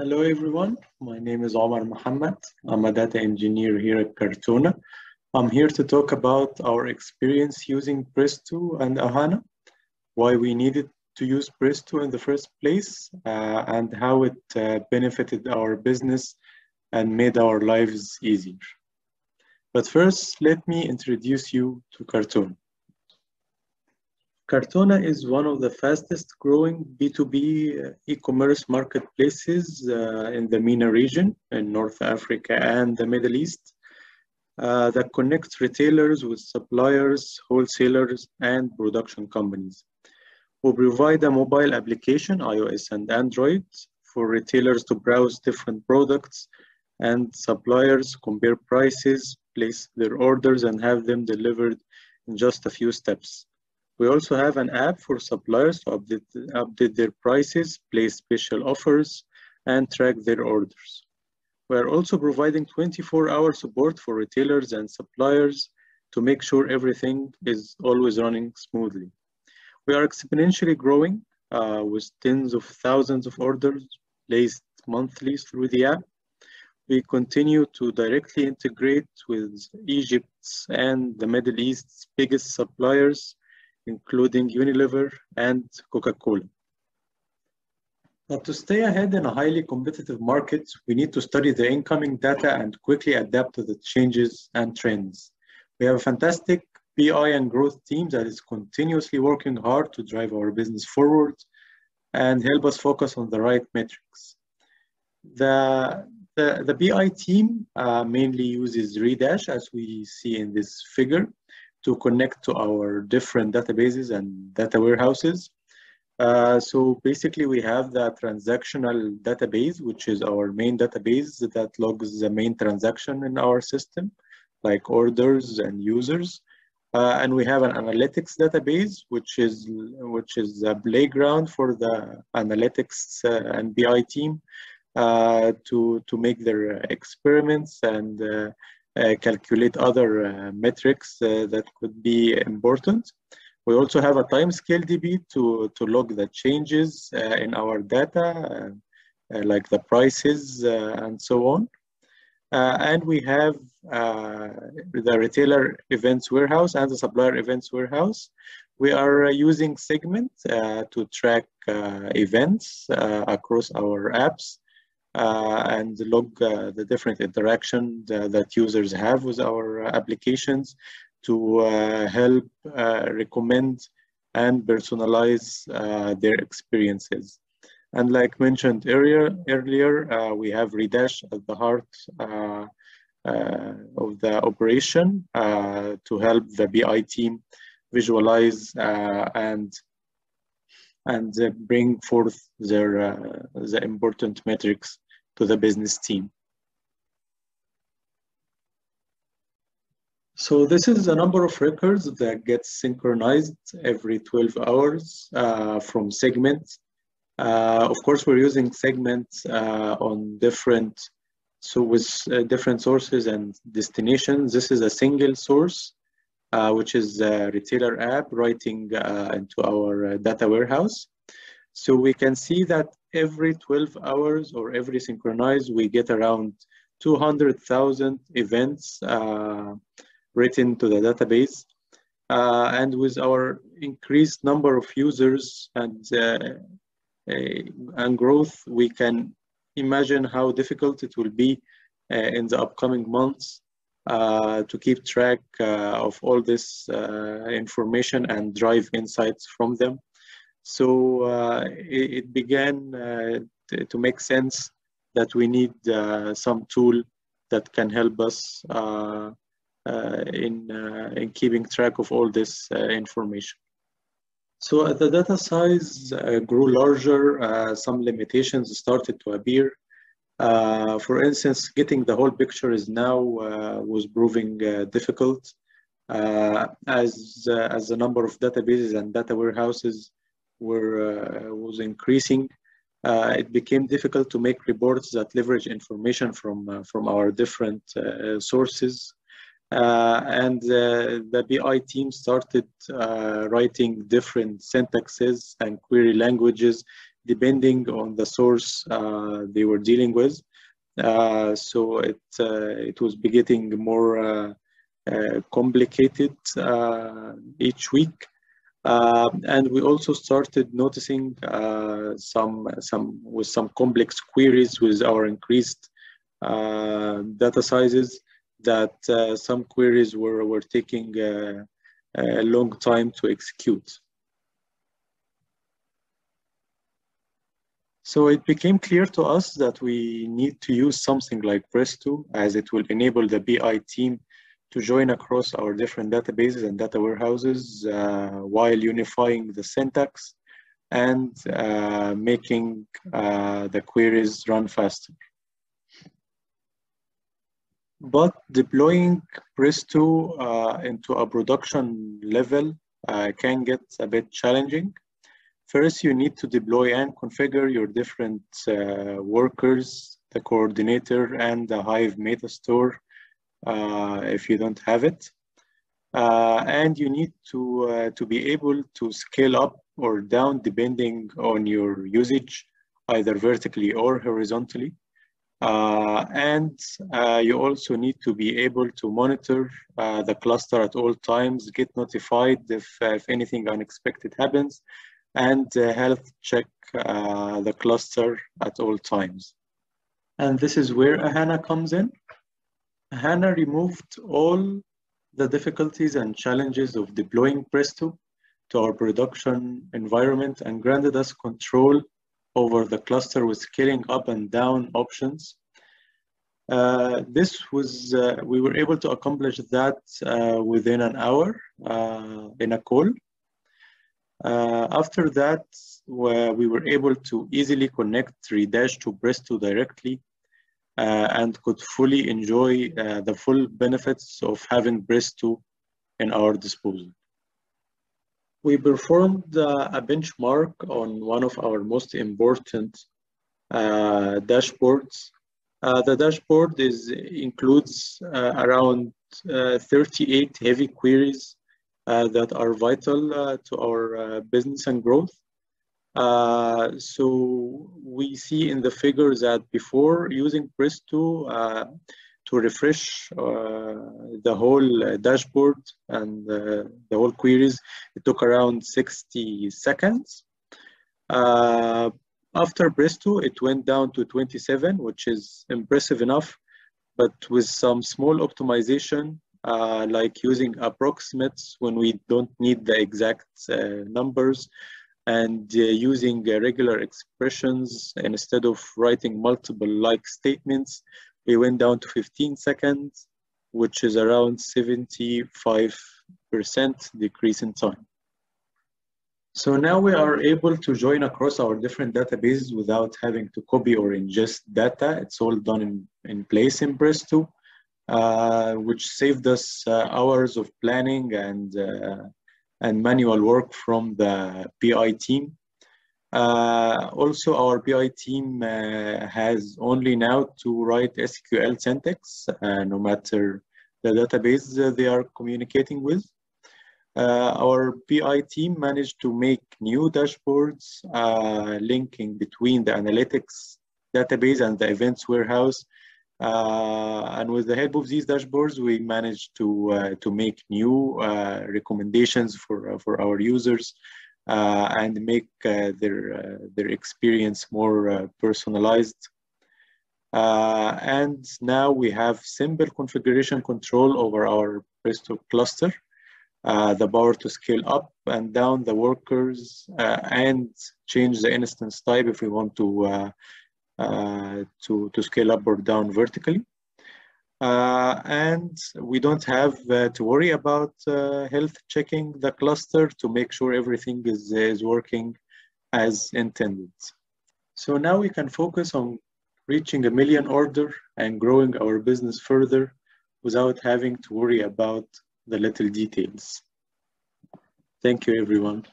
Hello everyone, my name is Omar Mohamed. I'm a data engineer here at Cartona. I'm here to talk about our experience using Presto and Ahana, why we needed to use Presto in the first place, uh, and how it uh, benefited our business and made our lives easier. But first, let me introduce you to Cartona. Cartona is one of the fastest growing B2B e-commerce marketplaces uh, in the MENA region in North Africa and the Middle East uh, that connects retailers with suppliers, wholesalers, and production companies. We provide a mobile application, iOS and Android, for retailers to browse different products and suppliers compare prices, place their orders, and have them delivered in just a few steps. We also have an app for suppliers to update, update their prices, place special offers, and track their orders. We are also providing 24-hour support for retailers and suppliers to make sure everything is always running smoothly. We are exponentially growing uh, with tens of thousands of orders placed monthly through the app. We continue to directly integrate with Egypt's and the Middle East's biggest suppliers including Unilever and Coca-Cola. But to stay ahead in a highly competitive market, we need to study the incoming data and quickly adapt to the changes and trends. We have a fantastic BI and growth team that is continuously working hard to drive our business forward and help us focus on the right metrics. The, the, the BI team uh, mainly uses Redash as we see in this figure to connect to our different databases and data warehouses. Uh, so basically we have the transactional database, which is our main database that logs the main transaction in our system, like orders and users. Uh, and we have an analytics database, which is which is a playground for the analytics uh, and BI team uh, to to make their experiments and uh, Uh, calculate other uh, metrics uh, that could be important. We also have a timescale DB to, to log the changes uh, in our data, uh, like the prices and so on. and we have the retailer events warehouse and the supplier events warehouse. We are using Segment to track events across our apps uh, and log uh, the different interaction that users have with our applications to uh, help recommend and personalize their experiences. And like mentioned earlier, earlier we have Redash at the heart uh, of the operation uh, to help the BI team visualize uh, and bring forth their the important metrics to the business team. So this is a number of records that gets synchronized every 12 hours uh, from segments. Uh, of course, we're using segments uh, on different, so with uh, different sources and destinations. This is a single source, uh, which is a retailer app writing uh, into our data warehouse. So we can see that every 12 hours or every synchronized, we get around 200,000 events uh, written to the database. Uh, and with our increased number of users and, uh, and growth, we can imagine how difficult it will be uh, in the upcoming months uh, to keep track uh, of all this information and drive insights from them. So uh, it, it, began uh, to, make sense that we need uh, some tool that can help us uh, uh, in, uh, in keeping track of all this information. So as the data size grew larger, some limitations started to appear. Uh, for instance, getting the whole picture is now uh, was proving uh, difficult as, as the number of databases and data warehouses were, uh, was increasing, uh, it became difficult to make reports that leverage information from, uh, from our different sources. and the BI team started writing different syntaxes and query languages depending on the source uh, they were dealing with. Uh, so it uh, it was getting more uh, uh, complicated each week. and we also started noticing some some with some complex queries with our increased data sizes that some queries were were taking a long time to execute. So it became clear to us that we need to use something like Presto as it will enable the BI team to join across our different databases and data warehouses uh, while unifying the syntax and uh, making uh, the queries run faster. But deploying Presto uh, into a production level uh, can get a bit challenging. First, you need to deploy and configure your different uh, workers, the coordinator, and the Hive meta store uh, if you don't have it. Uh, and you need to, uh, to be able to scale up or down depending on your usage, either vertically or horizontally. Uh, and uh, you also need to be able to monitor the cluster at all times, get notified if, if anything unexpected happens, and health check the cluster at all times. And this is where Ahana comes in. Ahana removed all the difficulties and challenges of deploying Presto to our production environment and granted us control over the cluster with scaling up and down options. Uh, this was, uh, we were able to accomplish that uh, within an hour uh, in a call. Uh, after that, we were able to easily connect Redash to Presto directly uh, and could fully enjoy the full benefits of having Presto in our disposal. We performed a benchmark on one of our most important dashboards uh, the dashboard is includes uh, around uh, 38 heavy queries that are vital to our business and growth. Uh, so we see in the figures that before using Presto uh, to refresh uh, the whole dashboard and the whole queries, it took around 60 seconds. After Presto, it went down to 27, which is impressive enough, but with some small optimization, uh, like using approximates when we don't need the exact uh, numbers, and uh, using uh, regular expressions instead of writing multiple like statements, we went down to 15 seconds, which is around 75% decrease in time. So now we are able to join across our different databases without having to copy or ingest data. It's all done in, in place in Presto, which saved us uh, hours of planning and, uh, and manual work from the BI team. Uh, also, our BI team uh, has only now to write SQL syntax, uh, no matter the database they are communicating with. Uh, our BI team managed to make new dashboards uh, linking between the analytics database and the events warehouse. Uh, and with the help of these dashboards, we managed to, uh, to make new uh, recommendations for, for our users and make their, their experience more personalized. and now we have simple configuration control over our Presto cluster uh, the power to scale up and down the workers uh, and change the instance type if we want to uh to, to scale up or down vertically. Uh, and we don't have uh, to worry about health checking the cluster to make sure everything is, is working as intended. So now we can focus on reaching a million order and growing our business further without having to worry about the little details. Thank you, everyone.